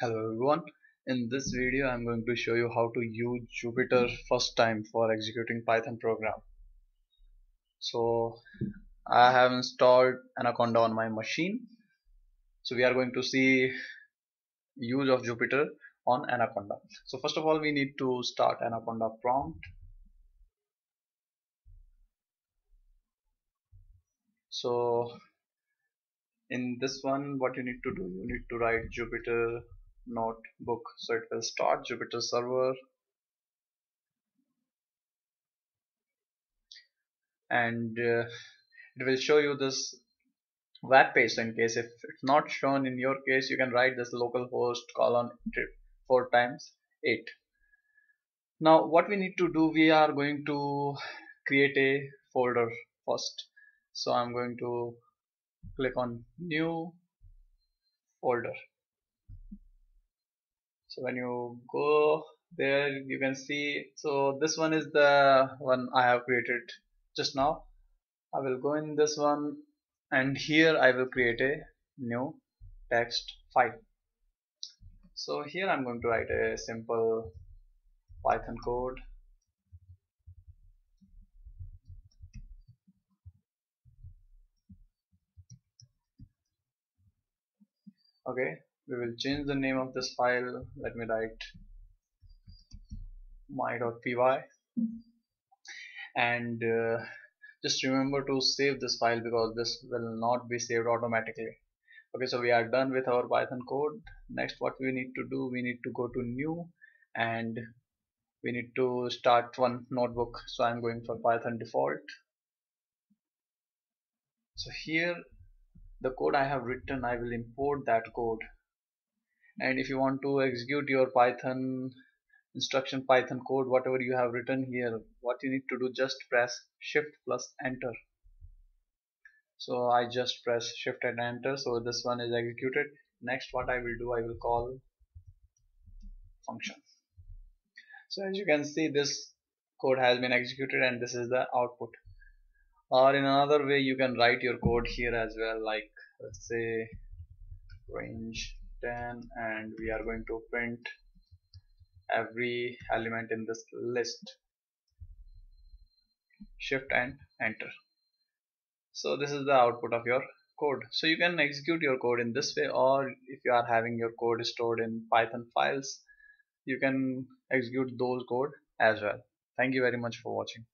Hello everyone. In this video I'm going to show you how to use Jupyter first time for executing Python program. So I have installed Anaconda on my machine. So we are going to see use of Jupyter on Anaconda. So first of all we need to start Anaconda prompt. So in this one what you need to do you need to write Jupyter notebook so it will start Jupyter server. And uh, it will show you this web page so in case if it's not shown in your case you can write this localhost colon four times 8 now what we need to do we are going to create a folder first. So I'm going to click on new folder so when you go there you can see so this one is the one I have created just now. I will go in this one and here I will create a new text file. So here I'm going to write a simple Python code. Okay we will change the name of this file. Let me write my.py and uh, just remember to save this file because this will not be saved automatically. Okay so we are done with our python code. Next what we need to do we need to go to new and we need to start one notebook. So I'm going for python default. So here the code I have written I will import that code and if you want to execute your python instruction python code whatever you have written here what you need to do just press shift plus enter. So I just press shift and enter. So this one is executed. Next what I will do I will call function. So as you can see this code has been executed and this is the output. Or in another way you can write your code here as well like let's say range 10 and we are going to print every element in this list. Shift and enter. So this is the output of your code. So you can execute your code in this way or if you are having your code stored in python files you can execute those code as well. Thank you very much for watching